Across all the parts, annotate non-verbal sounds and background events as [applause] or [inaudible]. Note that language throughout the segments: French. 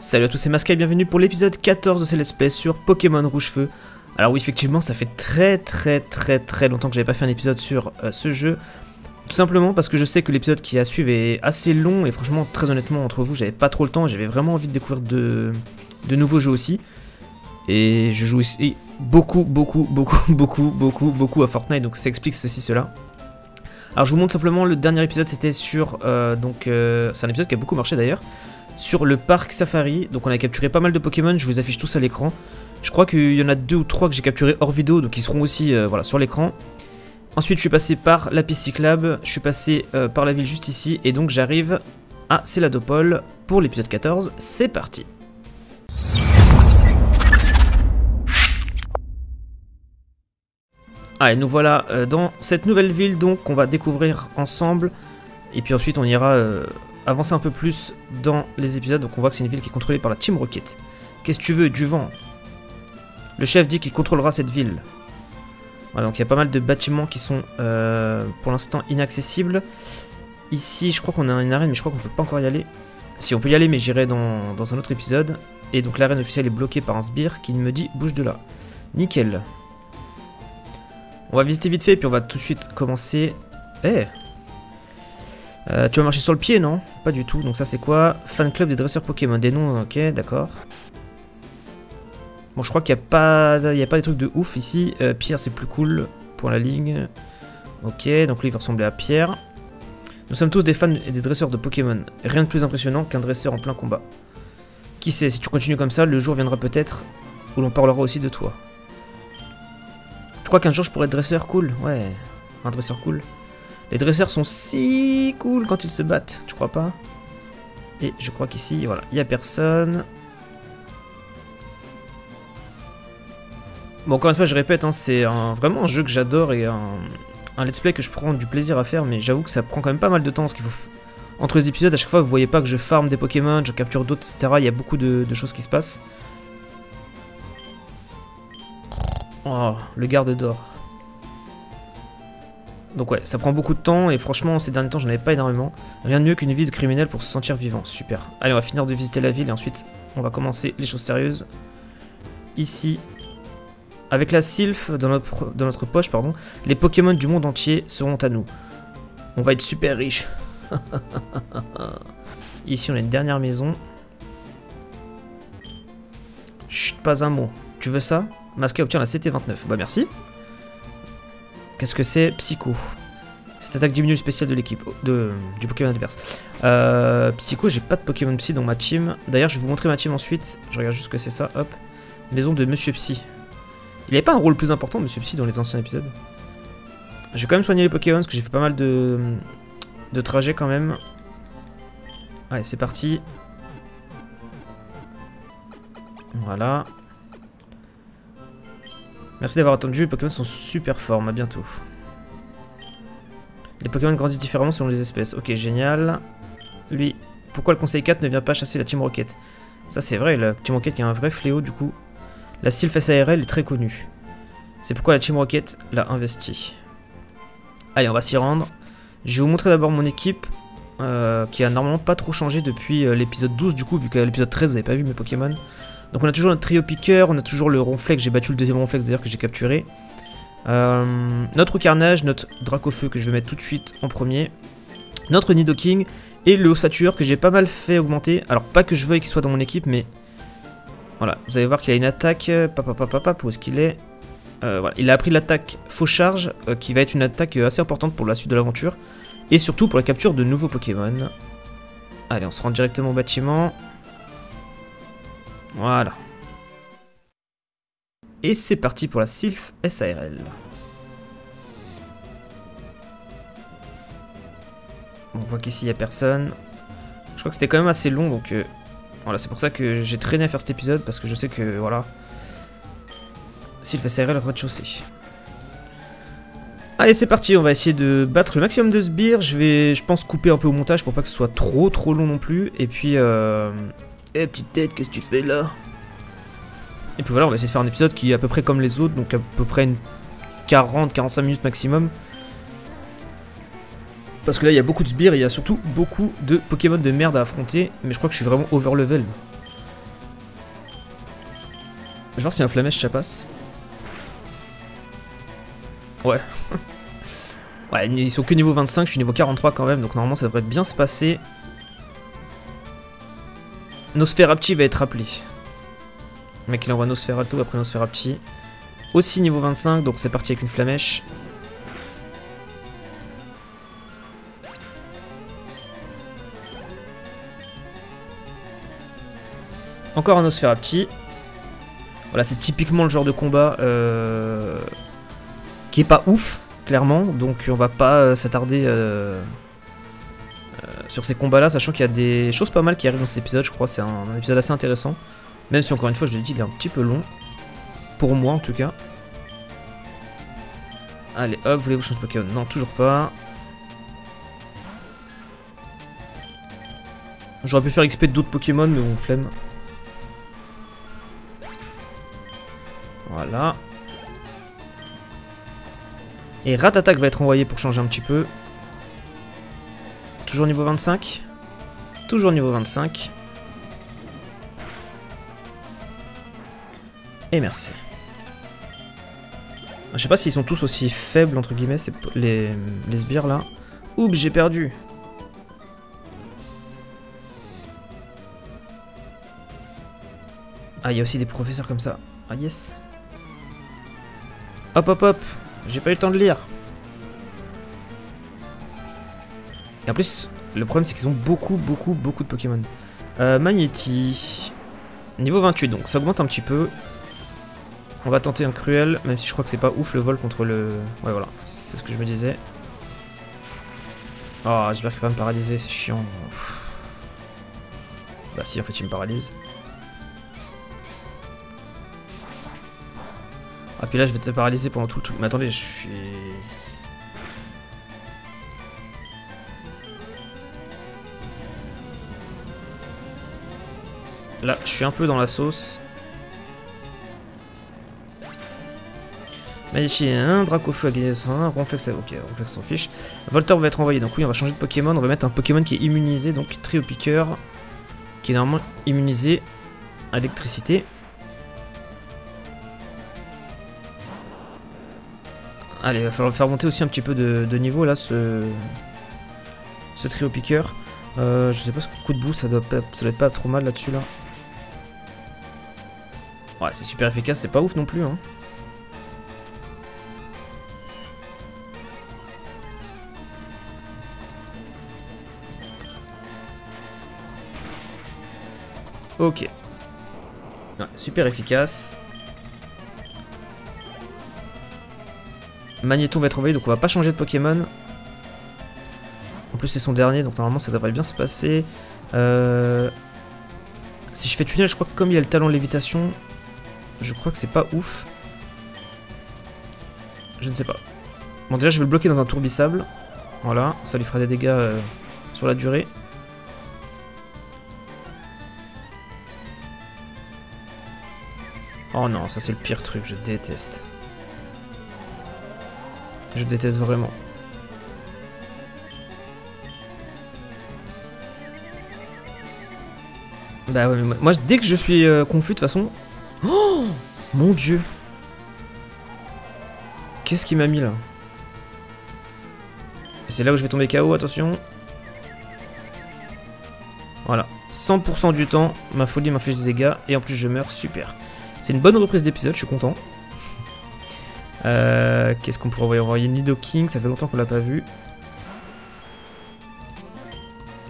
Salut à tous, c'est Masca et bienvenue pour l'épisode 14 de ce let's sur Pokémon Rouge Feu. Alors oui, effectivement, ça fait très très très très longtemps que j'avais pas fait un épisode sur euh, ce jeu. Tout simplement parce que je sais que l'épisode qui a suivi est assez long et franchement, très honnêtement, entre vous, j'avais pas trop le temps, j'avais vraiment envie de découvrir de, de nouveaux jeux aussi. Et je joue aussi beaucoup, beaucoup, beaucoup, [laughs] beaucoup, beaucoup, beaucoup à Fortnite, donc ça explique ceci, cela. Alors je vous montre simplement le dernier épisode, c'était sur, euh, donc euh, c'est un épisode qui a beaucoup marché d'ailleurs, sur le parc Safari. Donc on a capturé pas mal de Pokémon, je vous affiche tous à l'écran. Je crois qu'il y en a deux ou trois que j'ai capturé hors vidéo, donc ils seront aussi euh, voilà, sur l'écran. Ensuite je suis passé par la je suis passé euh, par la ville juste ici, et donc j'arrive à Céladopole pour l'épisode 14. C'est parti Allez, nous voilà euh, dans cette nouvelle ville donc qu'on va découvrir ensemble. Et puis ensuite on ira avancer un peu plus dans les épisodes. Donc on voit que c'est une ville qui est contrôlée par la Team Rocket. Qu'est-ce que tu veux Du vent? Le chef dit qu'il contrôlera cette ville. Voilà, donc il y a pas mal de bâtiments qui sont euh, pour l'instant inaccessibles. Ici, je crois qu'on a une arène, mais je crois qu'on peut pas encore y aller. Si, on peut y aller, mais j'irai dans, un autre épisode. Et donc l'arène officielle est bloquée par un sbire qui me dit bouge de là. Nickel. On va visiter vite fait, puis on va tout de suite commencer. Eh euh, Tu vas marcher sur le pied, non? Pas du tout. Donc ça, c'est quoi? Fan club des dresseurs Pokémon. Des noms, ok, d'accord. Bon, je crois qu'il n'y a, pas... Il a pas des trucs de ouf ici. Euh, Pierre, c'est plus cool pour la ligne. Ok, donc lui, il va ressembler à Pierre. Nous sommes tous des fans et des dresseurs de Pokémon. Rien de plus impressionnant qu'un dresseur en plein combat. Qui sait, si tu continues comme ça, le jour viendra peut-être où l'on parlera aussi de toi. Je crois qu'un jour je pourrais être dresseur cool. Ouais, un dresseur cool. Les dresseurs sont si cool quand ils se battent, tu crois pas? Et je crois qu'ici, voilà, il n'y a personne. Bon, encore une fois, je répète, hein, c'est vraiment un jeu que j'adore et un, un let's play que je prends du plaisir à faire, mais j'avoue que ça prend quand même pas mal de temps parce qu'il faut. Entre les épisodes, à chaque fois, vous voyez pas que je farm des Pokémon, je capture d'autres, etc. Il y a beaucoup de, de choses qui se passent. Oh, le garde d'or. Donc ouais, ça prend beaucoup de temps et franchement, ces derniers temps, j'en avais pas énormément. Rien de mieux qu'une vie de criminel pour se sentir vivant. Super. Allez, on va finir de visiter la ville et ensuite, on va commencer les choses sérieuses. Ici, avec la sylph dans notre, poche, pardon, les Pokémon du monde entier seront à nous. On va être super riche. [laughs] Ici, on a une dernière maison. Chut, pas un mot. Tu veux ça? Masqué obtient la CT29. Bah merci. Qu'est-ce que c'est Psycho. Cette attaque diminue le spécial de l'équipe, de, du Pokémon adverse. Euh, Psycho, j'ai pas de Pokémon Psy dans ma team. D'ailleurs, je vais vous montrer ma team ensuite. Je regarde juste ce que c'est ça. Hop. Maison de Monsieur Psy. Il avait pas un rôle plus important, Monsieur Psy, dans les anciens épisodes? Je vais quand même soigner les Pokémon parce que j'ai fait pas mal de, de trajets quand même. Allez, c'est parti. Voilà. Merci d'avoir attendu, les Pokémon sont super forts, à bientôt. Les Pokémon grandissent différemment selon les espèces. Ok, génial. Lui, pourquoi le Conseil 4 ne vient pas chasser la Team Rocket? Ça c'est vrai, la Team Rocket est un vrai fléau du coup. La Sylph SARL est très connue. C'est pourquoi la Team Rocket l'a investi. Allez, on va s'y rendre. Je vais vous montrer d'abord mon équipe, euh, qui a normalement pas trop changé depuis euh, l'épisode 12 du coup, vu qu'à l'épisode 13 vous n'avez pas vu mes Pokémon. Donc on a toujours notre trio piqueur, on a toujours le ronflex, j'ai battu le deuxième ronflex d'ailleurs que j'ai capturé. Euh, notre carnage, notre Dracofeu que je vais mettre tout de suite en premier. Notre Nidoking et le Ossature que j'ai pas mal fait augmenter. Alors pas que je veuille qu'il soit dans mon équipe mais... Voilà, vous allez voir qu'il a une attaque... Papa, papa, papa, où est-ce qu'il est, euh, voilà. Il a appris l'attaque faux charge euh, qui va être une attaque assez importante pour la suite de l'aventure. Et surtout pour la capture de nouveaux Pokémon. Allez, on se rend directement au bâtiment. Voilà. Et c'est parti pour la Sylph SARL. On voit qu'ici il n'y a personne. Je crois que c'était quand même assez long donc euh, voilà c'est pour ça que j'ai traîné à faire cet épisode parce que je sais que voilà. Sylph SARL rez-de-chaussée. Allez c'est parti, on va essayer de battre le maximum de sbires. Je vais je pense couper un peu au montage pour pas que ce soit trop trop long non plus. Et puis euh, eh petite tête, qu'est-ce que tu fais là? Et puis voilà, on va essayer de faire un épisode qui est à peu près comme les autres, donc à peu près une 40-45 minutes maximum. Parce que là, il y a beaucoup de sbires et il y a surtout beaucoup de Pokémon de merde à affronter, mais je crois que je suis vraiment over level. Je vais voir si un flamèche ça passe. Ouais. [laughs] ouais, ils sont que niveau 25, je suis niveau 43 quand même, donc normalement ça devrait bien se passer. Nosferapti va être appelé. Le mec il envoie Nosferatu après Nosferapti. Aussi niveau 25, donc c'est parti avec une flamèche. Encore un Nosferapti. Voilà, c'est typiquement le genre de combat euh, qui est pas ouf, clairement. Donc on va pas euh, s'attarder euh, sur ces combats-là, sachant qu'il y a des choses pas mal qui arrivent dans cet épisode. Je crois c'est un, épisode assez intéressant. Même si encore une fois, je l'ai dit, il est un petit peu long. Pour moi en tout cas. Allez, hop, voulez-vous changer de Pokémon? Non, toujours pas. J'aurais pu faire XP d'autres Pokémon, mais bon, flemme. Voilà. Et Ratatak va être envoyé pour changer un petit peu. Toujours niveau 25 Toujours niveau 25. Et merci. Je sais pas s'ils sont tous aussi faibles, entre guillemets, les, les sbires là. Oups, j'ai perdu. Ah, il y a aussi des professeurs comme ça. Ah, yes. Hop, hop, hop. J'ai pas eu le temps de lire. Et en plus, le problème c'est qu'ils ont beaucoup, beaucoup, beaucoup de Pokémon. Euh, Magnéti. Niveau 28, donc ça augmente un petit peu. On va tenter un cruel, même si je crois que c'est pas ouf le vol contre le... Ouais, voilà, c'est ce que je me disais. Oh, j'espère qu'il va me paralyser, c'est chiant. Bah si, en fait, il me paralyse. Ah puis là je vais te paralyser pendant tout le truc. Mais attendez, je suis... Là, je suis un peu dans la sauce. Magicien, un Dracofeu à Ronflex, ok, Ronflex s'en fiche. Voltor va être envoyé, donc oui, on va changer de Pokémon, on va mettre un Pokémon qui est immunisé, donc Trio Piqueur, qui est normalement immunisé à l'électricité. Allez, il va falloir faire monter aussi un petit peu de, niveau là, ce, ce trio piqueur. Euh, je sais pas ce coup de bout, ça doit, pas, ça doit être pas trop mal là-dessus là. Ouais, c'est super efficace, c'est pas ouf non plus. Hein. Ok. super efficace. Magnéton va être envoyé, donc on va pas changer de Pokémon. En plus c'est son dernier, donc normalement ça devrait bien se passer. Euh, si je fais tunnel, je crois que comme il a le talent de lévitation, je crois que c'est pas ouf. Je ne sais pas. Bon déjà je vais le bloquer dans un tourbissable. Voilà, ça lui fera des dégâts euh, sur la durée. Oh non, ça c'est le pire truc, je déteste. Je déteste vraiment. Bah ouais, mais moi, dès que je suis euh, confus, de toute façon... Oh Mon dieu Qu'est-ce qui m'a mis là? C'est là où je vais tomber KO, attention. Voilà. 100% du temps, ma folie m'inflige des dégâts, et en plus je meurs, super. C'est une bonne reprise d'épisode, je suis content. Euh, Qu'est-ce qu'on pourrait envoyer? Nido King, ça fait longtemps qu'on l'a pas vu.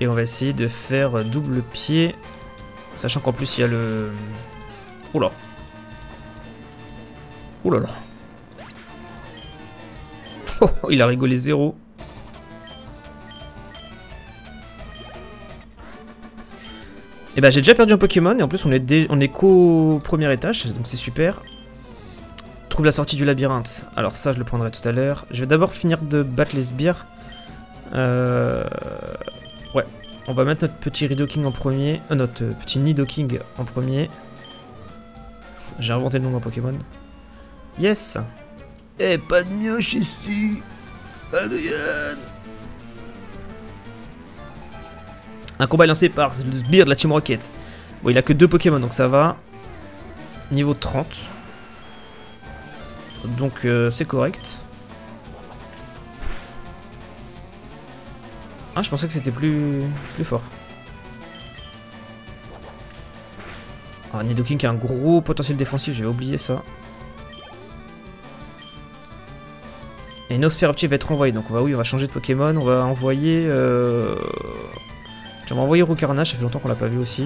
Et on va essayer de faire double pied. Sachant qu'en plus il y a le... Oula. Oula là. [laughs] Oh, il a rigolé zéro. Et eh bah ben, j'ai déjà perdu un Pokémon et en plus on est, on est qu'au premier étage, donc c'est super la sortie du labyrinthe. Alors ça, je le prendrai tout à l'heure. Je vais d'abord finir de battre les sbires. Euh... Ouais, on va mettre notre petit Rido King en premier. Euh, notre petit Nido King en premier. J'ai inventé le nom d'un Pokémon. Yes Eh, pas de mioche ici Adrien Un combat lancé par le sbire de la Team Rocket. Bon, il a que deux Pokémon, donc ça va. Niveau 30. Donc euh, c'est correct. Ah, je pensais que c'était plus, plus fort. Ah, Nidoking qui a un gros potentiel défensif, j'avais oublié ça. Et Nosferapti va être envoyé, donc on va, oui, on va changer de Pokémon, on va envoyer... Euh... On va envoyer Roucarnage, ça fait longtemps qu'on l'a pas vu aussi.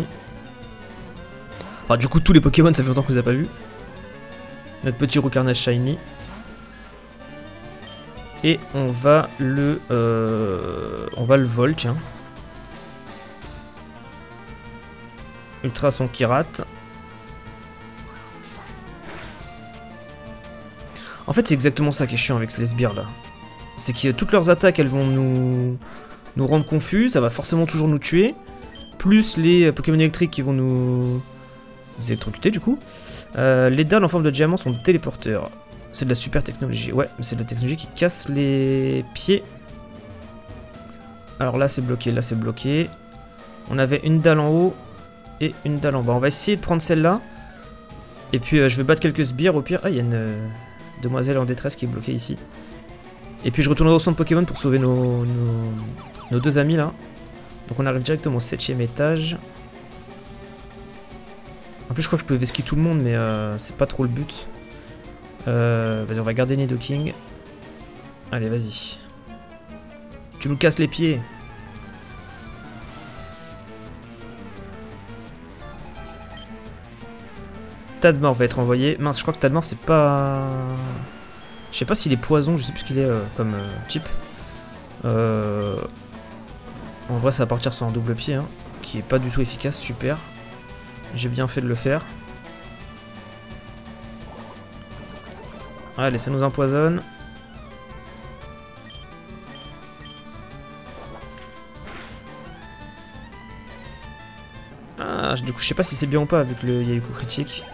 Enfin, du coup, tous les Pokémon, ça fait longtemps qu'on les a pas vus. Notre petit Roucarnage Shiny. Et on va le... Euh, on va le vol, tiens. Ultra son Kirat. En fait, c'est exactement ça qui est chiant avec les sbires là. C'est que toutes leurs attaques, elles vont nous, nous rendre confus, ça va forcément toujours nous tuer. Plus les Pokémon électriques qui vont nous, nous électrocuter du coup. Euh, les dalles en forme de diamant sont téléporteurs. C'est de la super technologie. Ouais, mais c'est de la technologie qui casse les pieds. Alors là, c'est bloqué, là, c'est bloqué. On avait une dalle en haut et une dalle en bas. On va essayer de prendre celle-là. Et puis, euh, je vais battre quelques sbires au pire. Ah, il y a une euh, demoiselle en détresse qui est bloquée ici. Et puis, je retournerai au centre Pokémon pour sauver nos, nos, deux amis là. Donc, on arrive directement au septième étage. En plus, je crois que je peux vesquer tout le monde, mais euh, c'est pas trop le but. Euh, vas-y, on va garder Nidoking. Allez, vas-y. Tu nous casses les pieds. Tadmor va être envoyé. Mince, je crois que Tadmor c'est pas... Je sais pas s'il est poison, je sais plus ce qu'il est euh, comme euh, type. Euh... En vrai, ça va partir sur un double pied, hein, qui est pas du tout efficace, super. J'ai bien fait de le faire. Allez, ça nous empoisonne. Ah, du coup, je sais pas si c'est bien ou pas, vu qu'il y a critique.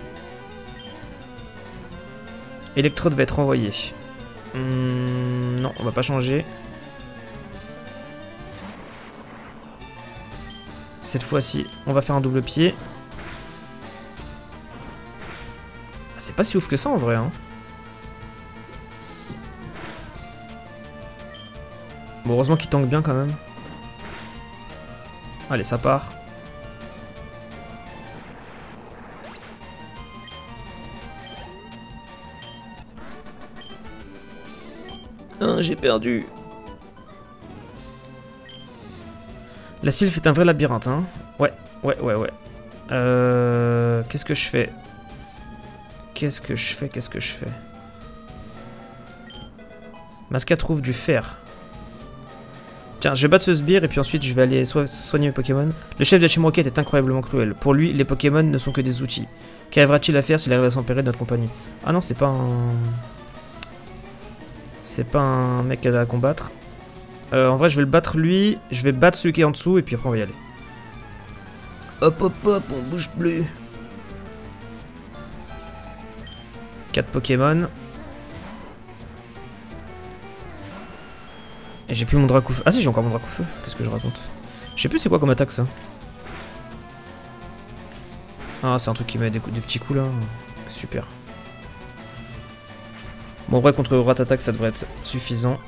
Electrode va être envoyé. Hmm, non, on va pas changer. Cette fois-ci, on va faire un double pied. Ah, c'est pas si ouf que ça en vrai. Hein. Bon, heureusement qu'il tank bien quand même. Allez, ça part. J'ai perdu. La sylph est un vrai labyrinthe, hein. Ouais, ouais, ouais, ouais. Euh, Qu'est-ce que je fais? Qu'est-ce que je fais? Qu'est-ce que je fais? Masca trouve du fer. Tiens, je vais battre ce sbire et puis ensuite je vais aller soigner mes Pokémon. Le chef de la Team Rocket est incroyablement cruel. Pour lui, les Pokémon ne sont que des outils. Qu'arrivera-t-il à faire s'il arrive à s'emparer de notre compagnie? Ah non, c'est pas un... C'est pas un mec à combattre. Euh, en vrai, je vais le battre lui, je vais battre celui qui est en dessous et puis après on va y aller. Hop hop hop, on bouge plus. 4 Pokémon. Et j'ai plus mon feu. Ah si, j'ai encore mon feu. Qu'est-ce que je raconte? Je sais plus c'est quoi comme attaque ça. Ah, c'est un truc qui met des, des petits coups là. Super. Bon, en vrai, contre Rat Attack, ça devrait être suffisant.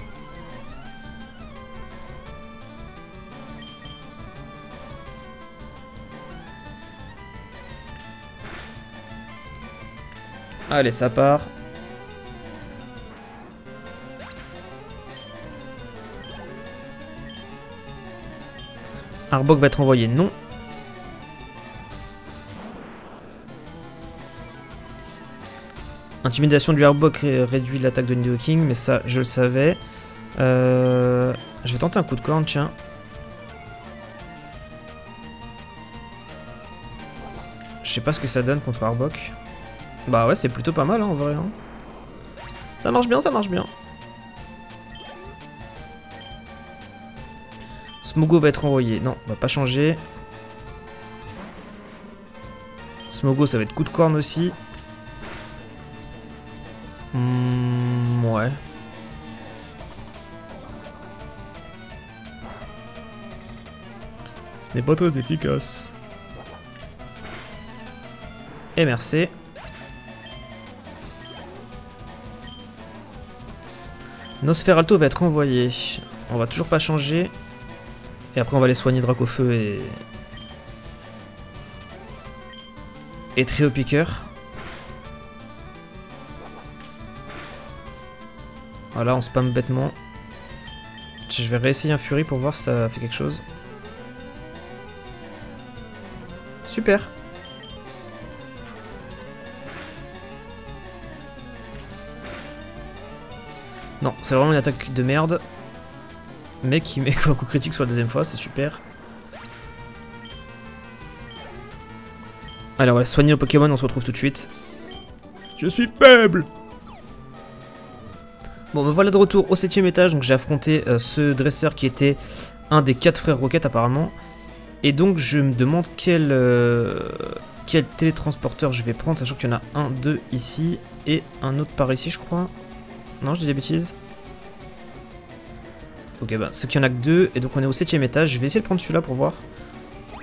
Allez, ça part. Arbok va être envoyé, non. Intimidation du Arbok réduit l'attaque de Nidoking, mais ça, je le savais. Euh, je vais tenter un coup de corne, tiens. Je sais pas ce que ça donne contre Arbok. Bah ouais, c'est plutôt pas mal hein, en vrai. Hein. Ça marche bien, ça marche bien. Smogo va être envoyé. Non, on va pas changer. Smogo, ça va être coup de corne aussi. T'es pas très efficace. Et merci. Nosferalto va être envoyé. On va toujours pas changer. Et après on va les soigner Drac au feu et... Et Trio Piqueur. Voilà, on spam bêtement. Je vais réessayer un Fury pour voir si ça fait quelque chose. Super. Non, c'est vraiment une attaque de merde. Mais qui met [laughs] un coup critique sur la deuxième fois, c'est super. Allez, on va soigner nos Pokémon, on se retrouve tout de suite. Je suis faible Bon, me voilà de retour au septième étage, donc j'ai affronté euh, ce dresseur qui était un des quatre frères Rocket apparemment. Et donc je me demande quel, euh, quel télétransporteur je vais prendre, sachant qu'il y en a un, deux ici, et un autre par ici je crois. Non, je dis des bêtises. Ok, bah c'est qu'il y en a que deux, et donc on est au septième étage. Je vais essayer de prendre celui-là pour voir.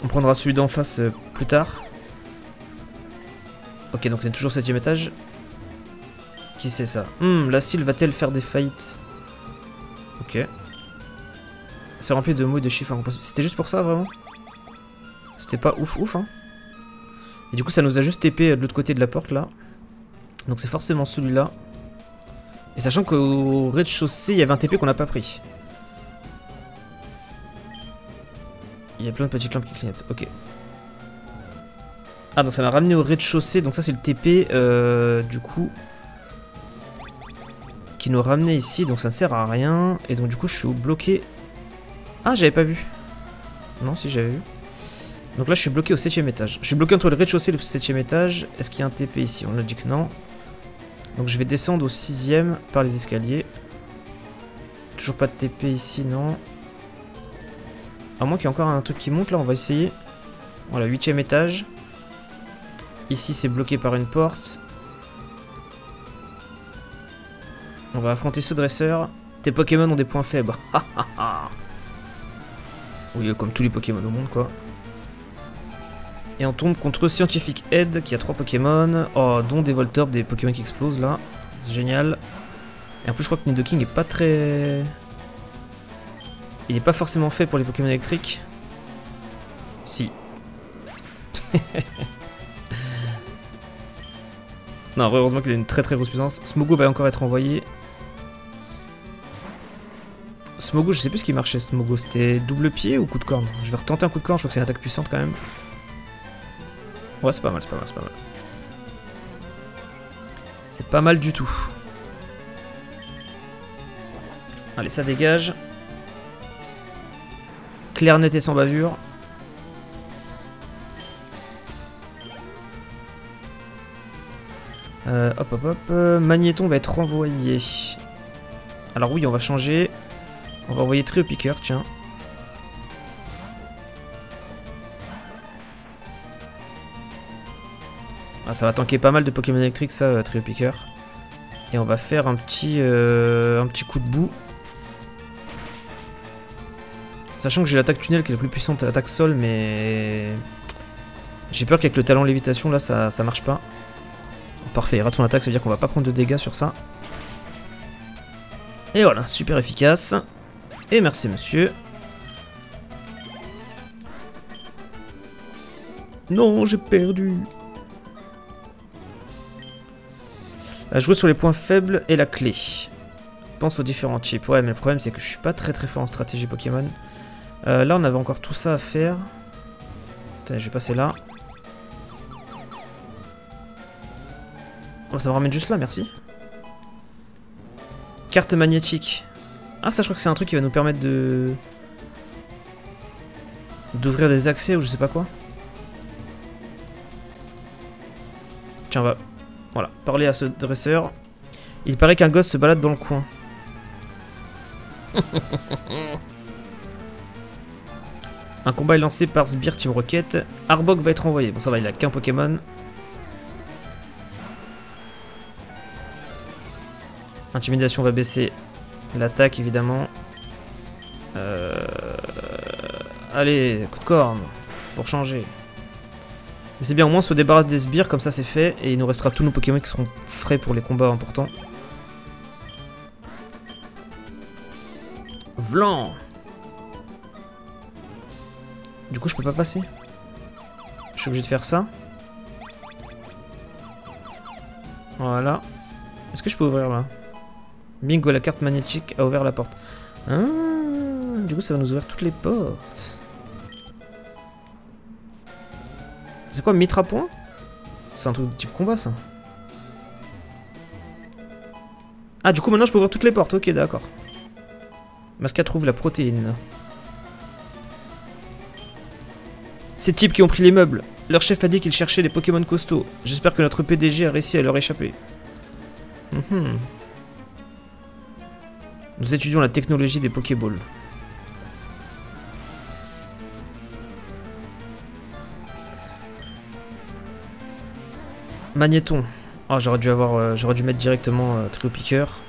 On prendra celui d'en face euh, plus tard. Ok, donc on est toujours au septième étage. Qui c'est ça? Hum, la Sylve va-t-elle faire des faillites? Ok. C'est rempli de mots et de chiffres. C'était juste pour ça, vraiment? C'était pas ouf ouf, hein Et du coup, ça nous a juste TP de l'autre côté de la porte, là. Donc c'est forcément celui-là. Et sachant qu'au rez-de-chaussée, il y avait un TP qu'on n'a pas pris. Il y a plein de petites lampes qui clignotent. Ok. Ah, donc ça m'a ramené au rez-de-chaussée. Donc ça, c'est le TP, euh, du coup qui nous ramenait ici, donc ça ne sert à rien. Et donc du coup je suis bloqué. Ah j'avais pas vu. Non si j'avais vu. Donc là je suis bloqué au 7ème étage. Je suis bloqué entre le rez-de-chaussée et le 7ème étage. Est-ce qu'il y a un TP ici? On a dit que non. Donc je vais descendre au 6ème par les escaliers. Toujours pas de TP ici, non. À moins qu'il y ait encore un truc qui monte là, on va essayer. Voilà, 8ème étage. Ici c'est bloqué par une porte. On va affronter ce dresseur. Tes Pokémon ont des points faibles. [laughs] oui, comme tous les Pokémon au monde, quoi. Et on tombe contre Scientific Head, qui a 3 Pokémon. Oh, dont des Voltorb, des Pokémon qui explosent, là. Génial. Et en plus, je crois que Nidoking est pas très... Il est pas forcément fait pour les Pokémon électriques. Si. [laughs] non, heureusement qu'il a une très très grosse puissance. Smogo va encore être envoyé. Smogo, je sais plus ce qui marchait, Smogo. C'était double pied ou coup de corne? Je vais retenter un coup de corne, je crois que c'est une attaque puissante quand même. Ouais, c'est pas mal, c'est pas mal, c'est pas mal. C'est pas mal du tout. Allez, ça dégage. Clair, net et sans bavure. Euh, hop, hop, hop. Magnéton va être renvoyé. Alors oui, on va changer. On va envoyer Trio Piqueur, tiens. Ah, ça va tanker pas mal de Pokémon électriques, ça, euh, Trio Piqueur. Et on va faire un petit, euh, un petit coup de boue. Sachant que j'ai l'attaque tunnel qui est la plus puissante à l'attaque sol, mais... J'ai peur qu'avec le talent lévitation, là, ça, ça marche pas. Parfait, il rate son attaque, ça veut dire qu'on va pas prendre de dégâts sur ça. Et voilà, super efficace. Et merci monsieur. Non, j'ai perdu. Jouer sur les points faibles et la clé. Pense aux différents types. Ouais, mais le problème c'est que je suis pas très très fort en stratégie Pokémon. Euh, là, on avait encore tout ça à faire. Attends, je vais passer là. Oh, ça me ramène juste là, merci. Carte magnétique. Ah ça je crois que c'est un truc qui va nous permettre de... D'ouvrir des accès ou je sais pas quoi. Tiens, on va... Voilà, parler à ce dresseur. Il paraît qu'un gosse se balade dans le coin. un combat est lancé par Sbire Team Rocket. Arbok va être envoyé. Bon ça va, il a qu'un Pokémon. Intimidation va baisser L'attaque, évidemment. Euh... Allez, coup de corne. Pour changer. Mais c'est bien, au moins on se débarrasse des sbires, comme ça c'est fait. Et il nous restera tous nos Pokémon qui seront frais pour les combats importants. Vlan Du coup, je peux pas passer. Je suis obligé de faire ça. Voilà. Est-ce que je peux ouvrir là? Bingo, la carte magnétique a ouvert la porte. Ah, du coup, ça va nous ouvrir toutes les portes. C'est quoi, Mitra point? C'est un truc de type combat, ça Ah, du coup, maintenant, je peux ouvrir toutes les portes. Ok, d'accord. Masca trouve la protéine. Ces types qui ont pris les meubles. Leur chef a dit qu'ils cherchaient les Pokémon costauds. J'espère que notre PDG a réussi à leur échapper. Mhm. Nous étudions la technologie des Pokéballs. Magnéton. Ah, j'aurais dû avoir, euh, j'aurais dû mettre directement euh, Trio Piqueur.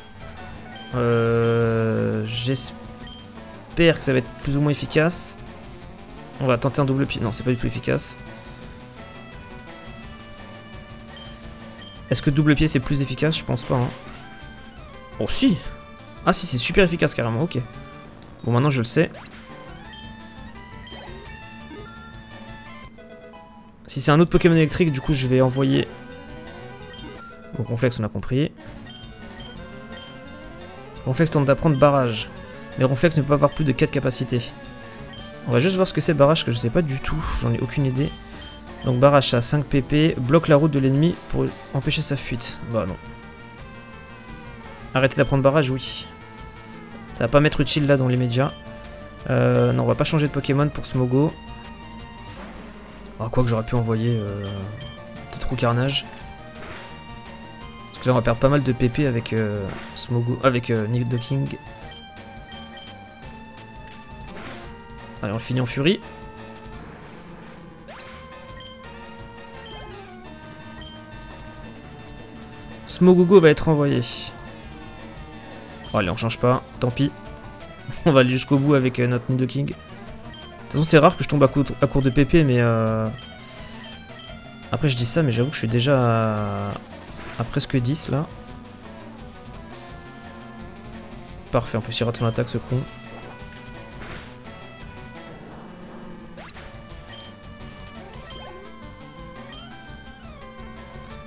Euh, J'espère que ça va être plus ou moins efficace. On va tenter un double pied. Non, c'est pas du tout efficace. Est-ce que double pied c'est plus efficace? Je pense pas. Hein. Oh si Ah si, c'est super efficace carrément, ok. Bon, maintenant je le sais. Si c'est un autre Pokémon électrique, du coup je vais envoyer Bon, Ronflex, on a compris. Ronflex tente d'apprendre barrage. Mais Ronflex ne peut pas avoir plus de 4 capacités. On va juste voir ce que c'est barrage, que je sais pas du tout. J'en ai aucune idée. Donc barrage à 5 pp, bloque la route de l'ennemi pour empêcher sa fuite. Bah non. Arrêter d'apprendre barrage, oui. Ça va pas m'être utile là dans les médias. Euh, non, on va pas changer de Pokémon pour Smogo. Ah, quoi que j'aurais pu envoyer euh, peut-être carnage. Là on va perdre pas mal de PP avec euh, avec euh. Allez on finit en furie. Smogogo va être envoyé. allez on change pas, tant pis. [laughs] on va aller jusqu'au bout avec euh, notre King. De toute façon c'est rare que je tombe à, court de PP mais... Euh... Après je dis ça mais j'avoue que je suis déjà presque 10 là. Parfait, en plus il rate son attaque ce con.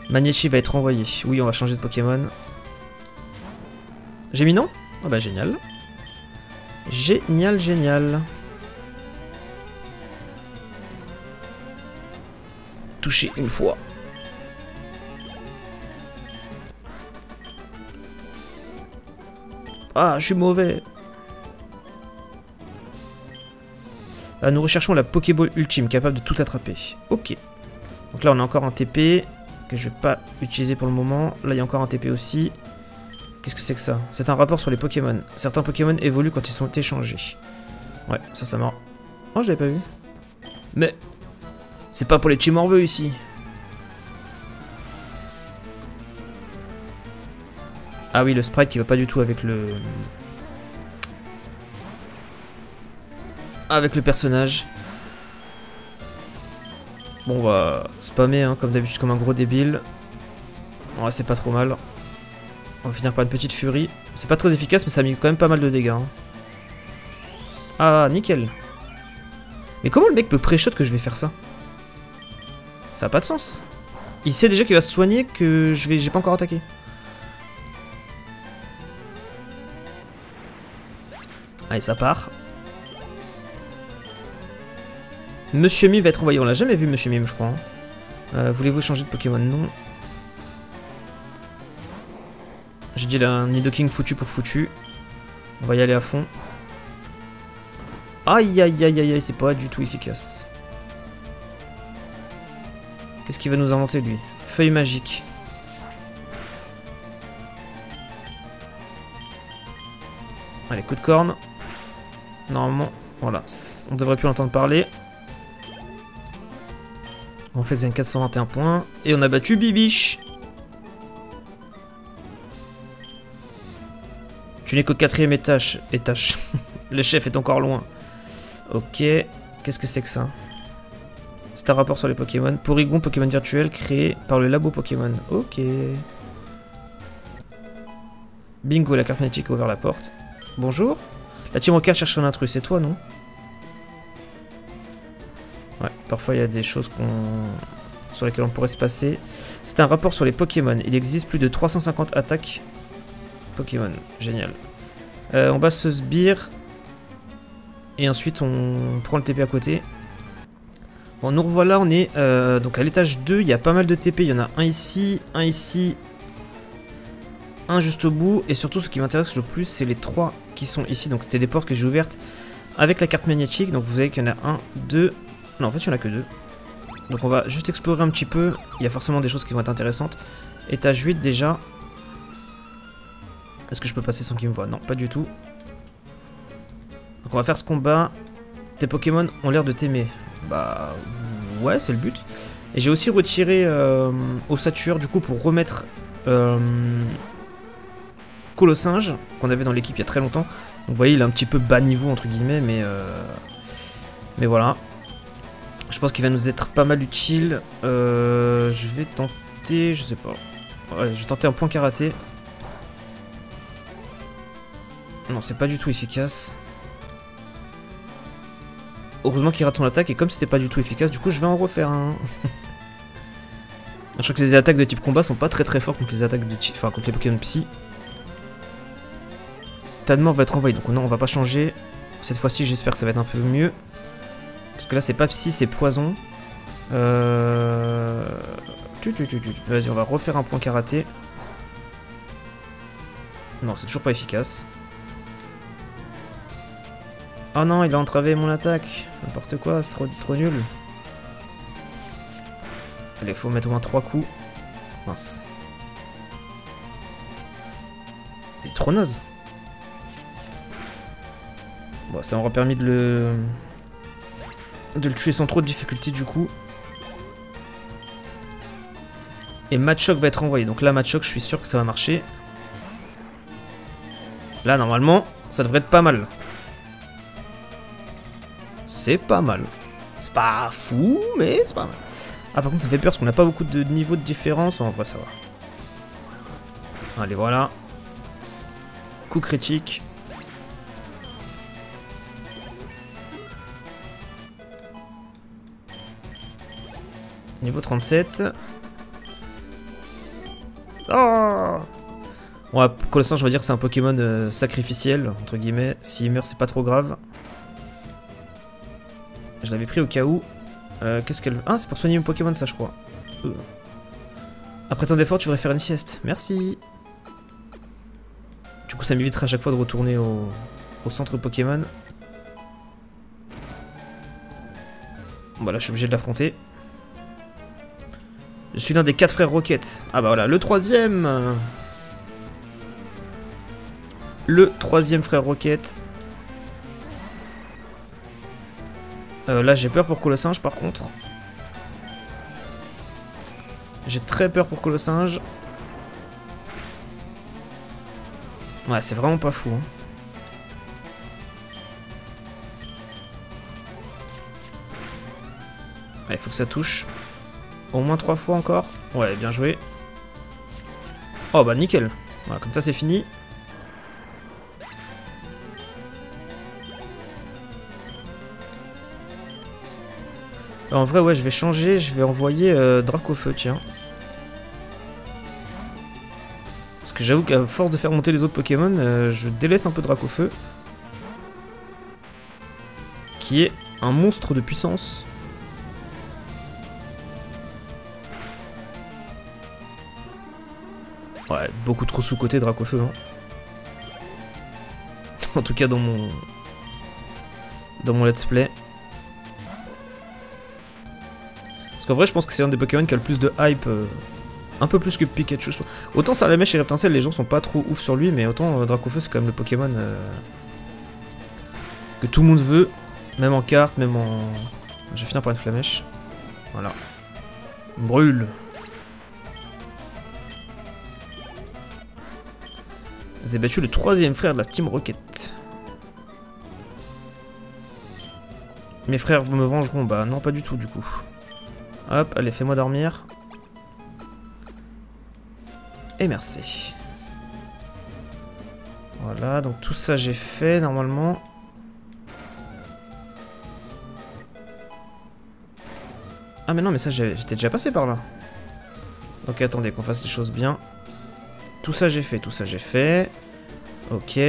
Magnechi va être envoyé. Oui, on va changer de Pokémon. J'ai mis non Ah bah génial. Génial, génial. Touché une fois. Ah, je suis mauvais. Ah, nous recherchons la Pokéball ultime, capable de tout attraper. Ok. Donc là, on a encore un TP, que je vais pas utiliser pour le moment. Là, il y a encore un TP aussi. Qu'est-ce que c'est que ça? C'est un rapport sur les Pokémon. Certains Pokémon évoluent quand ils sont échangés. Ouais, ça, ça m'a... Oh, je l'avais pas vu. Mais... C'est pas pour les Chimorveux ici. Ah oui, le sprite qui va pas du tout avec le... Avec le personnage. Bon, on va spammer, hein, comme d'habitude, comme un gros débile. Ouais, c'est pas trop mal. On va finir par une petite furie. C'est pas très efficace, mais ça a mis quand même pas mal de dégâts. Hein. Ah, nickel. Mais comment le mec peut pré-shot que je vais faire ça? Ça a pas de sens. Il sait déjà qu'il va se soigner que je vais, j'ai pas encore attaqué. Allez, ça part. Monsieur Mime va être envoyé. On l'a jamais vu, Monsieur Mime, je crois. Hein. Euh, voulez-vous changer de Pokémon? Non. J'ai dit là, un Nidoking foutu pour foutu. On va y aller à fond. Aïe aïe aïe aïe aïe, c'est pas du tout efficace. Qu'est-ce qu'il va nous inventer lui? Feuille magique. Allez, coup de corne. Normalement, voilà, on devrait plus entendre parler. On fait 421 points. Et on a battu Bibiche. Tu n'es qu'au quatrième étage. étage. [laughs] Le chef est encore loin. Ok. Qu'est-ce que c'est que ça? C'est un rapport sur les Pokémon. Porygon, Pokémon virtuel créé par le labo Pokémon. Ok. Bingo, la carte magnétique a ouvert la porte. Bonjour. La Team Rocket cherche un intrus, c'est toi, non Ouais, parfois il y a des choses sur lesquelles on pourrait se passer. C'est un rapport sur les Pokémon. Il existe plus de 350 attaques Pokémon. Génial. Euh, on bat ce sbire. Et ensuite on prend le TP à côté. Bon, nous revoilà, on est euh, donc à l'étage 2, il y a pas mal de TP, il y en a un ici, un ici, un juste au bout, et surtout ce qui m'intéresse le plus, c'est les trois qui sont ici, donc c'était des portes que j'ai ouvertes avec la carte magnétique, donc vous voyez qu'il y en a un, deux, non en fait il n'y en a que deux. Donc on va juste explorer un petit peu, il y a forcément des choses qui vont être intéressantes. Étage 8 déjà. Est-ce que je peux passer sans qu'il me voit Non, pas du tout. Donc on va faire ce combat. Tes Pokémon ont l'air de t'aimer. Bah ouais, c'est le but. Et j'ai aussi retiré euh, Ossature du coup pour remettre euh, Colossinge qu'on avait dans l'équipe il y a très longtemps. Donc vous voyez, il est un petit peu bas niveau entre guillemets, mais euh, mais voilà. Je pense qu'il va nous être pas mal utile. Euh, je vais tenter, je sais pas. Je vais tenter un point karaté. Non, c'est pas du tout efficace. Heureusement qu'il rate son attaque et comme c'était pas du tout efficace, du coup je vais en refaire un. [laughs] je crois que les attaques de type combat sont pas très très fortes contre les attaques de type... Enfin contre les Pokémon Psy. Tadmor va être envoyé, donc non on va pas changer. Cette fois-ci j'espère que ça va être un peu mieux. Parce que là c'est pas psy, c'est poison. Euh... Vas-y on va refaire un point karaté. Non c'est toujours pas efficace. Oh non, il a entravé mon attaque. N'importe quoi, c'est trop, trop nul. Allez, faut mettre au moins 3 coups. Mince. Il est trop naze. Bon, ça m'aura permis de le... De le tuer sans trop de difficulté du coup. Et Matchok va être envoyé. Donc là, Matchok, je suis sûr que ça va marcher. Là, normalement, ça devrait être pas mal c'est pas mal. C'est pas fou, mais c'est pas mal. Ah, par contre, ça fait peur parce qu'on n'a pas beaucoup de niveaux de différence. Ça va. Allez, voilà. Coup critique. Niveau 37. Oh Bon, Colossin, je vais dire que c'est un Pokémon euh, sacrificiel, entre guillemets. S'il meurt, c'est pas trop grave. Je l'avais pris au cas où. Euh, Qu'est-ce qu'elle Ah, c'est pour soigner mon Pokémon, ça, je crois. Euh. Après tant d'efforts, tu voudrais faire une sieste. Merci. Du coup, ça m'évitera à chaque fois de retourner au, au centre Pokémon. Bon, bah là, je suis obligé de l'affronter. Je suis l'un des quatre frères Rocket. Ah bah voilà, le troisième Le troisième frère Rocket. Euh, là, j'ai peur pour Colossinge, par contre. J'ai très peur pour Colossinge. Ouais, c'est vraiment pas fou. Hein. il faut que ça touche. Au moins trois fois encore. Ouais, bien joué. Oh bah nickel. Voilà, comme ça c'est fini. En vrai, ouais, je vais changer. Je vais envoyer euh, Dracofeu, tiens. Parce que j'avoue qu'à force de faire monter les autres Pokémon, euh, je délaisse un peu Dracofeu. Qui est un monstre de puissance. Ouais, beaucoup trop sous-côté Dracofeu. Hein. [laughs] en tout cas dans mon... Let's play. Parce qu'en vrai, je pense que c'est un des Pokémon qui a le plus de hype. Euh, un peu plus que Pikachu. Autant Salamèche et Reptincelle, les gens sont pas trop ouf sur lui, mais autant euh, Dracofeu, c'est quand même le Pokémon euh, que tout le monde veut. Même en carte, même en... Je vais finir par une Flamèche. Voilà. Brûle Vous avez battu le troisième frère de la Team Rocket. Mes frères, vous me vengeront Bah non, pas du tout du coup. Hop, allez, fais-moi dormir. Et merci. Voilà, donc tout ça j'ai fait normalement. Ah mais non mais ça j'étais déjà passé par là. Donc attendez qu'on fasse les choses bien. Tout ça j'ai fait, tout ça j'ai fait. Ok.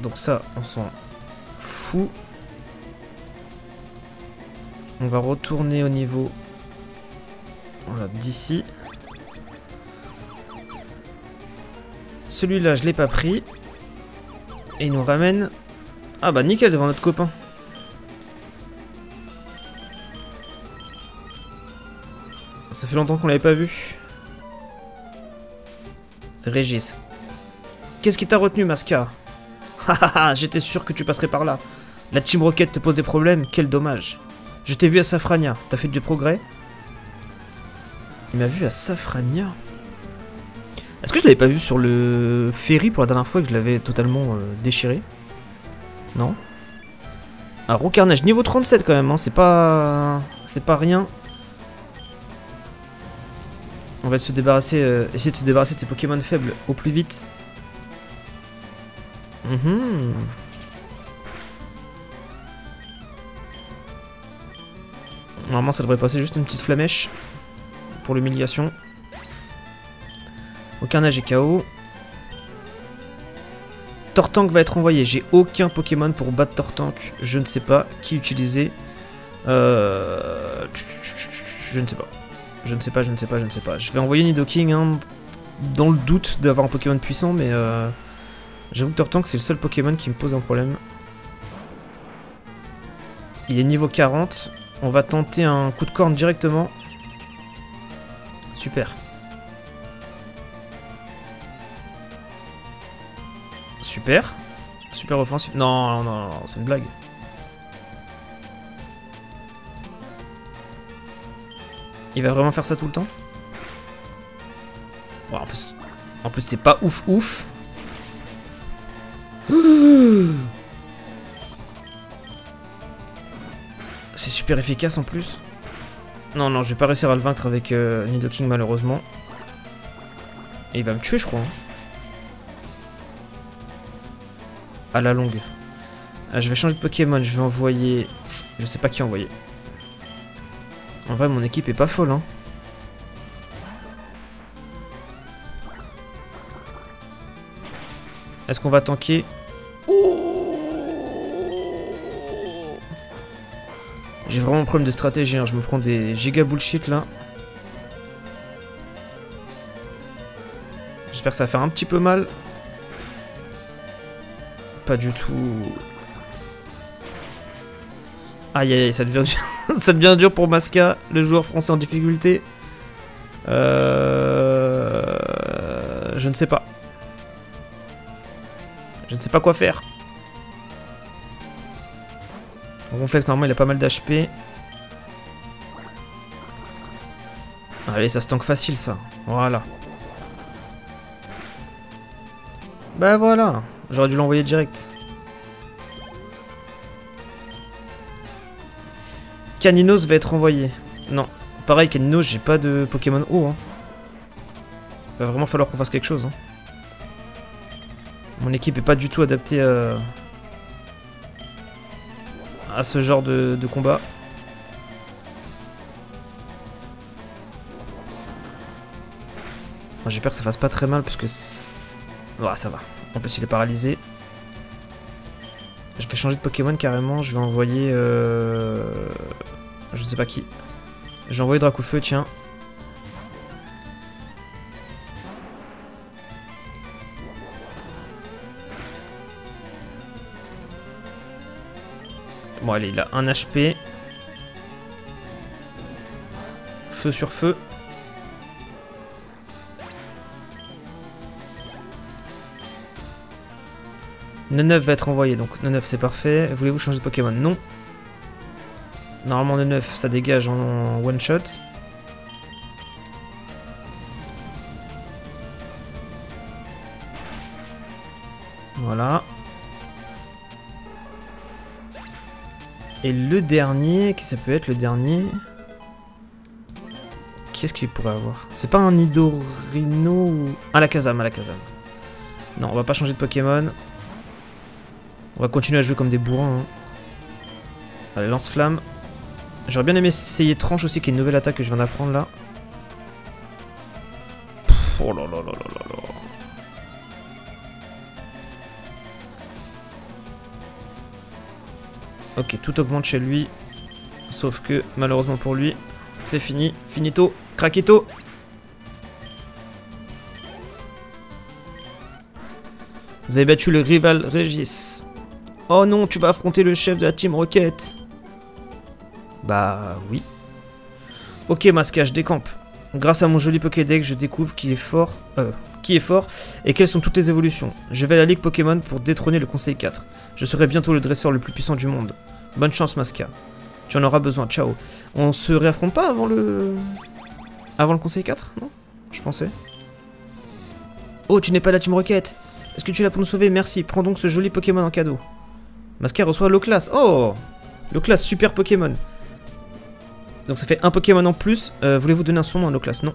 Donc ça on s'en fout. On va retourner au niveau d'ici. Celui-là je l'ai pas pris. Et il nous ramène... Ah bah nickel devant notre copain. Ça fait longtemps qu'on l'avait pas vu. Régis. Qu'est-ce qui t'a retenu, Masca? Hahaha, j'étais sûr que tu passerais par là. La Team Rocket te pose des problèmes, quel dommage. Je t'ai vu à Safrania, t'as fait du progrès? Il m'a vu à Safrania? Est-ce que je l'avais pas vu sur le ferry pour la dernière fois que je l'avais totalement euh, déchiré? Non? Un Roucarnage niveau 37 quand même, hein. c'est pas... C'est pas rien. On va se débarrasser, euh, essayer de se débarrasser de ces Pokémon faibles au plus vite. Mhm. Normalement ça devrait passer juste une petite flamèche pour l'humiliation. Aucun nage est KO. Tortank va être envoyé. J'ai aucun Pokémon pour battre Tortank. Je ne sais pas qui utiliser. Euh... Je ne sais pas. Je ne sais pas, je ne sais pas, je ne sais pas. Je vais envoyer Nidoking hein, dans le doute d'avoir un Pokémon puissant, mais euh, j'avoue que Tortank c'est le seul Pokémon qui me pose un problème. Il est niveau 40. On va tenter un coup de corne directement. Super. Super. Super offensif. Non, non, non, non c'est une blague. Il va vraiment faire ça tout le temps En plus, c'est pas ouf ouf. [sighs] C'est super efficace en plus. Non, non, je vais pas réussir à le vaincre avec euh, Nidoking malheureusement. Et il va me tuer, je crois. Hein. À la longue. Ah, je vais changer de Pokémon, je vais envoyer... Je sais pas qui envoyer. En vrai, mon équipe est pas folle, hein. Est-ce qu'on va tanker? J'ai vraiment un problème de stratégie, hein. je me prends des giga bullshit là. J'espère que ça va faire un petit peu mal. Pas du tout. Aïe aïe aïe, ça devient, [laughs] ça devient dur pour Masca, le joueur français en difficulté. Euh... Je ne sais pas. Je ne sais pas quoi faire. Ronflex, normalement, il a pas mal d'HP. Allez, ça se tank facile, ça. Voilà. Bah voilà. J'aurais dû l'envoyer direct. Caninos va être envoyé. Non. Pareil, Caninos, j'ai pas de Pokémon haut. Hein. Va vraiment falloir qu'on fasse quelque chose. Hein. Mon équipe est pas du tout adaptée à, ce genre de, combat. J'ai peur que ça fasse pas très mal parce que... Ouais, ça va. En plus, il est paralysé. Je vais changer de Pokémon carrément. Je vais envoyer... Euh... Je ne sais pas qui. J'ai envoyé Dracofeu, tiens. Bon allez, il a un HP. Feu sur feu. Neuf va être envoyé, donc Neuf c'est parfait. Voulez-vous changer de Pokémon? Non. Normalement, le 9, ça dégage en one shot. Voilà. Et le dernier, qui ça peut être le dernier? Qu'est-ce qu'il pourrait avoir? C'est pas un Nidorino ou... Ah, la Kazam, la Kazam. Non, on va pas changer de Pokémon. On va continuer à jouer comme des bourrins. hein. Allez, lance-flamme. J'aurais bien aimé essayer tranche aussi, qui est une nouvelle attaque que je viens d'apprendre là. Oh là là là là là là. Ok, tout augmente chez lui. Sauf que, malheureusement pour lui, c'est fini. Finito. Craquito. Vous avez battu le rival Régis. Oh non, tu vas affronter le chef de la Team Rocket. Bah oui. Ok Masca, je décampe. Grâce à mon joli Pokédex, je découvre qu'il est fort, euh, qui est fort et quelles sont toutes les évolutions. Je vais à la Ligue Pokémon pour détrôner le Conseil 4. Je serai bientôt le dresseur le plus puissant du monde. Bonne chance Masca. Tu en auras besoin, ciao. On se réaffronte pas avant le... Avant le Conseil 4, non? Je pensais. Oh, tu n'es pas la Team Rocket Est-ce que tu là pour nous sauver? Merci, prends donc ce joli Pokémon en cadeau. Masca reçoit Loclas. Oh Loclas, super Pokémon. Donc ça fait un Pokémon en plus. Euh, Voulez-vous donner un son à Loclas? Non.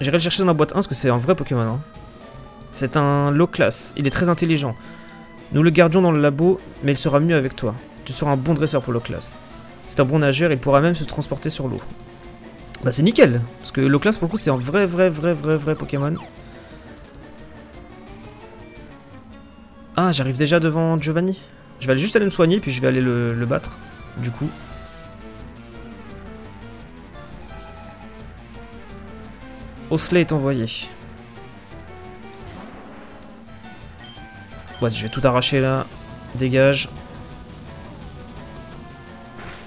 J'irai le chercher dans la boîte 1 parce que c'est un vrai Pokémon. hein. C'est un Loclas. Il est très intelligent. Nous le gardions dans le labo, mais il sera mieux avec toi. Tu seras un bon dresseur pour Loclas. C'est un bon nageur, il pourra même se transporter sur l'eau. Bah c'est nickel, parce que Loclas pour le coup c'est un vrai vrai vrai vrai vrai Pokémon. Ah j'arrive déjà devant Giovanni. Je vais aller juste aller me soigner puis je vais aller le, battre, du coup. Osley est envoyé. Ouais, je vais tout arracher là. Dégage.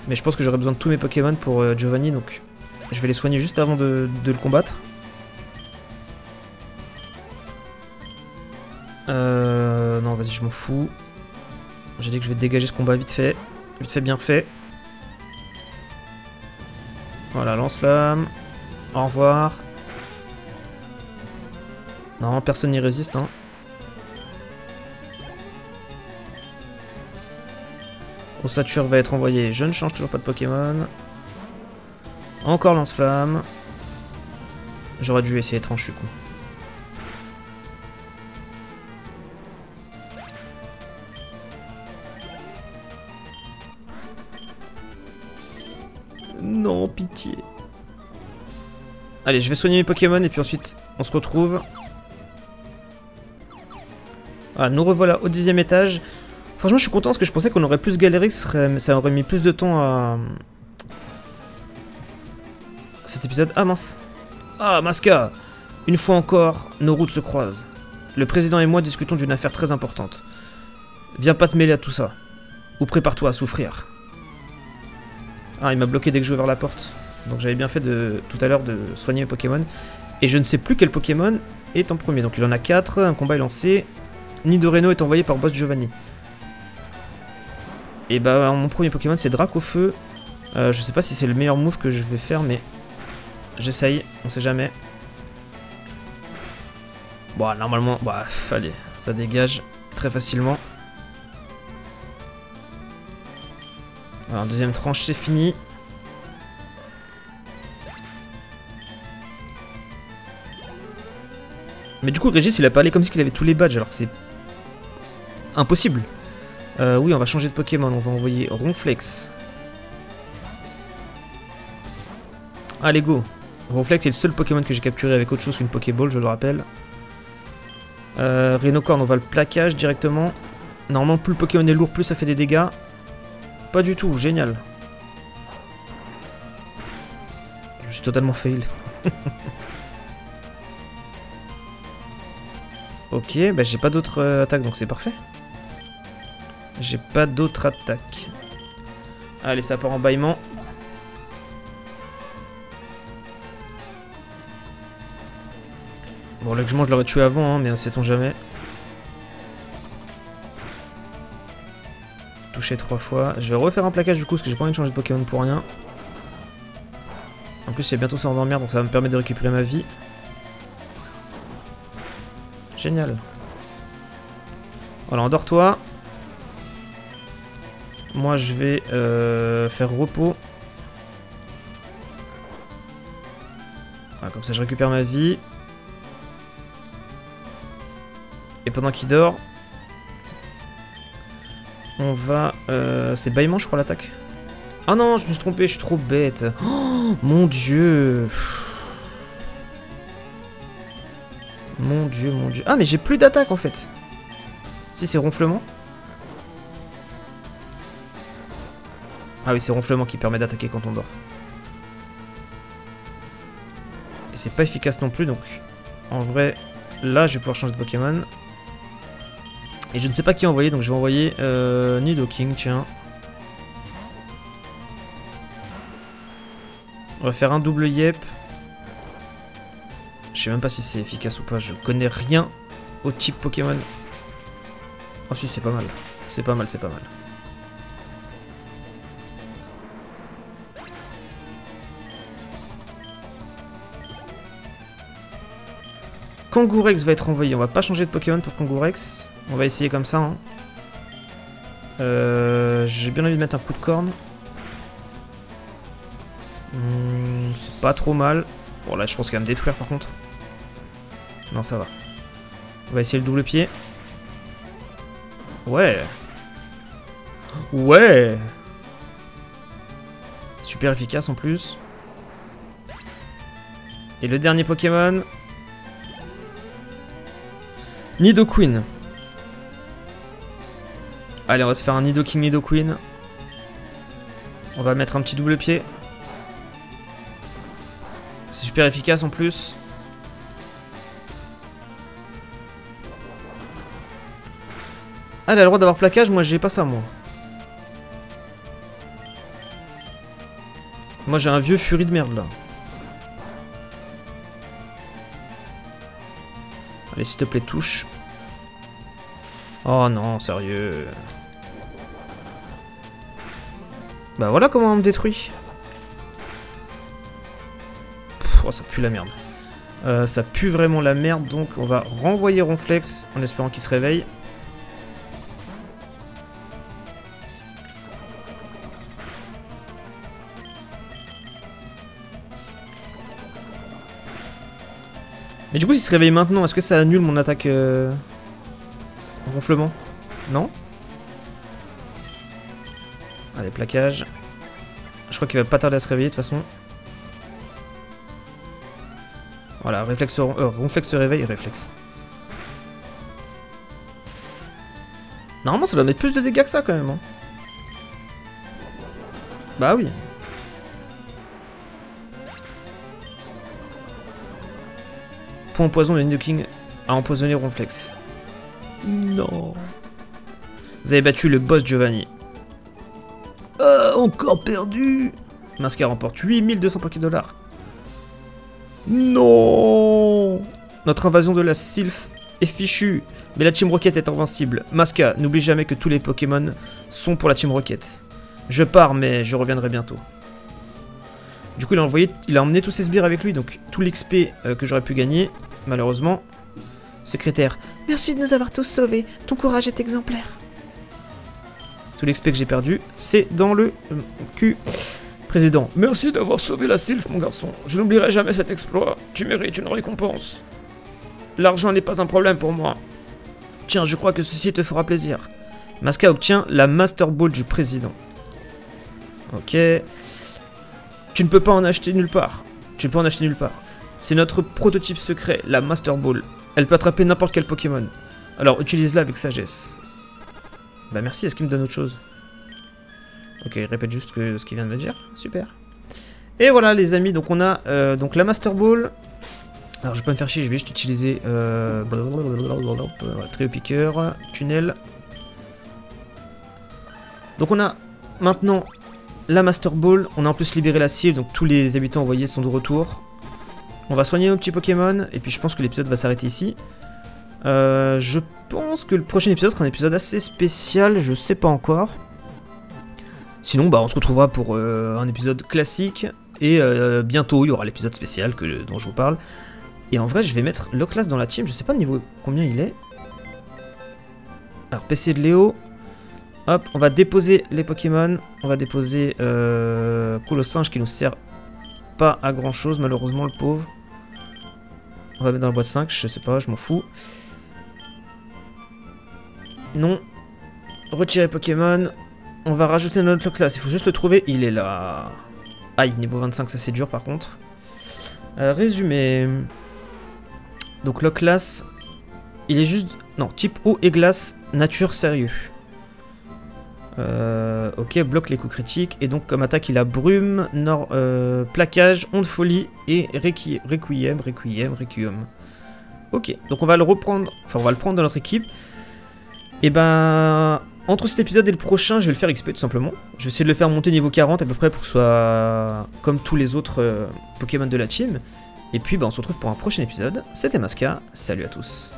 Mais je pense que j'aurai besoin de tous mes Pokémon pour euh, Giovanni, donc je vais les soigner juste avant de le combattre. Vas-y, je m'en fous. J'ai dit que je vais dégager ce combat vite fait. Vite fait, bien fait. Voilà, lance-flamme. Au revoir. Non, personne n'y résiste, hein. Ossature va être envoyé. Je ne change toujours pas de Pokémon. Encore lance-flamme. J'aurais dû essayer tranche, je suis con. Allez, je vais soigner mes Pokémon et puis ensuite on se retrouve. Voilà, nous revoilà au dixième étage. Franchement, je suis content parce que je pensais qu'on aurait plus galéré, que ça aurait mis plus de temps à... Cet épisode... Ah mince Ah, Masca Une fois encore, nos routes se croisent. Le président et moi discutons d'une affaire très importante. Viens pas te mêler à tout ça. Ou prépare-toi à souffrir. Ah, il m'a bloqué dès que j'ai ouvert la porte. Donc j'avais bien fait de tout à l'heure de soigner mes Pokémon. Et je ne sais plus quel Pokémon est en premier. Donc il en a 4, un combat est lancé. Nidoreno est envoyé par Boss Giovanni. Et bah mon premier Pokémon c'est Dracofeu. Euh, je sais pas si c'est le meilleur move que je vais faire mais j'essaye, on sait jamais. Bon normalement, bah allez, ça dégage très facilement. Alors deuxième tranche c'est fini. Mais du coup Régis il a parlé comme si il avait tous les badges alors que c'est impossible. Euh, oui, on va changer de Pokémon. On va envoyer Ronflex. Allez, go. Ronflex est le seul Pokémon que j'ai capturé avec autre chose qu'une Pokéball, je le rappelle. Euh, on va le plaquage directement. Normalement, plus le Pokémon est lourd, plus ça fait des dégâts. Pas du tout, génial. Je suis totalement fail. [laughs] ok, bah j'ai pas d'autres euh, attaques, donc c'est parfait. J'ai pas d'autre attaque. Allez, ça part en bâillement. Bon, logiquement, je l'aurais tué avant, hein, mais sait-on jamais. Touché trois fois. Je vais refaire un plaquage du coup, parce que j'ai pas envie de changer de Pokémon pour rien. En plus, il y a bientôt ça endormir, donc ça va me permettre de récupérer ma vie. Génial. Voilà, endors-toi. Moi, je vais euh, faire repos. Voilà, comme ça, je récupère ma vie. pendant qu'il dort, on va... Euh, c'est bâillement, je crois, l'attaque. Ah non, je me suis trompé, je suis trop bête. Oh, mon dieu. Mon dieu, mon dieu. Ah, mais j'ai plus d'attaque, en fait. Si, c'est ronflement. Ah oui, c'est ronflement qui permet d'attaquer quand on dort. Et c'est pas efficace non plus, donc... En vrai, là, je vais pouvoir changer de Pokémon. Et je ne sais pas qui envoyer, donc je vais envoyer euh, Nidoking, tiens. On va faire un double Yep. Je sais même pas si c'est efficace ou pas, je connais rien au type Pokémon. Oh si, c'est pas mal. C'est pas mal, c'est pas mal. Kangourex va être envoyé. On va pas changer de Pokémon pour Kangourex. On va essayer comme ça. Hein. Euh, J'ai bien envie de mettre un coup de corne. Hmm, c'est pas trop mal. Bon là je pense qu'il va me détruire par contre. Non ça va. On va essayer le double pied. Ouais. Ouais. Super efficace en plus. Et le dernier Pokémon. Nidoqueen. Allez, on va se faire un Nidoking Nidoqueen. On va mettre un petit double pied. C'est super efficace en plus. Ah, elle a le droit d'avoir plaquage, moi j'ai pas ça, moi. Moi j'ai un vieux furie de merde là. Allez, s'il te plaît, touche. Oh non, sérieux. Bah voilà comment on me détruit. oh, ça pue la merde. Euh, ça pue vraiment la merde, donc on va renvoyer Ronflex en espérant qu'il se réveille. Du coup, s'il se réveille maintenant, est-ce que ça annule mon attaque euh... ronflement Non? Allez, plaquage. Je crois qu'il va pas tarder à se réveiller de toute façon. Voilà, réflexe, euh, ronflex se réveille, réflexe. Normalement, ça doit mettre plus de dégâts que ça quand même. Hein. Bah oui. Poison de King a empoisonné Ronflex. Non. Vous avez battu le boss Giovanni. Euh, encore perdu Masca remporte 8200 dollars. Non Notre invasion de la Sylph est fichue, mais la Team Rocket est invincible. Masca, n'oublie jamais que tous les Pokémon sont pour la Team Rocket. Je pars, mais je reviendrai bientôt. Du coup, il a, envoyé, il a emmené tous ses sbires avec lui, donc tout l'XP euh, que j'aurais pu gagner, malheureusement. Secrétaire, merci de nous avoir tous sauvés. Ton courage est exemplaire. Tout l'XP que j'ai perdu, c'est dans le euh, cul. Président, merci d'avoir sauvé la Sylph, mon garçon. Je n'oublierai jamais cet exploit. Tu mérites une récompense. L'argent n'est pas un problème pour moi. Tiens, je crois que ceci te fera plaisir. Masca obtient la Master Ball du président. Ok. Tu ne peux pas en acheter nulle part. Tu ne peux en acheter nulle part. C'est notre prototype secret, la Master Ball. Elle peut attraper n'importe quel Pokémon. Alors utilise-la avec sagesse. Bah merci, est-ce qu'il me donne autre chose? Ok, il répète juste ce qu'il vient de me dire. Super. Et voilà les amis, donc on a euh, la Master Ball. Alors je vais pas me faire chier, je vais juste utiliser euh, trio piqueur, tunnel. Donc on a maintenant la Master Ball, on a en plus libéré la cible, donc tous les habitants envoyés sont de retour. On va soigner nos petits Pokémon, et puis je pense que l'épisode va s'arrêter ici. Euh, je pense que le prochain épisode sera un épisode assez spécial, je sais pas encore. Sinon, bah, on se retrouvera pour euh, un épisode classique, et euh, bientôt il y aura l'épisode spécial que, dont je vous parle. Et en vrai, je vais mettre Loclas dans la team, je sais pas niveau combien il est. Alors, PC de Léo. Hop, on va déposer les Pokémon. On va déposer euh, Colossinge qui nous sert pas à grand chose, malheureusement, le pauvre. On va mettre dans la boîte 5, je sais pas, je m'en fous. Non. Retirer Pokémon. On va rajouter notre classe. Il faut juste le trouver. Il est là. Aïe, niveau 25, ça c'est dur par contre. Euh, résumé. Donc Loclas, il est juste... Non, type eau et glace, nature sérieux. Euh, ok, bloque les coups critiques. Et donc comme attaque, il a brume, nord, euh, plaquage, onde folie et requiem, requiem, requiem. Ok, donc on va le reprendre, enfin on va le prendre dans notre équipe. Et ben, entre cet épisode et le prochain, je vais le faire XP tout simplement. Je vais essayer de le faire monter niveau 40 à peu près pour que ce soit comme tous les autres euh, Pokémon de la team. Et puis bah, on se retrouve pour un prochain épisode. C'était Masca, salut à tous.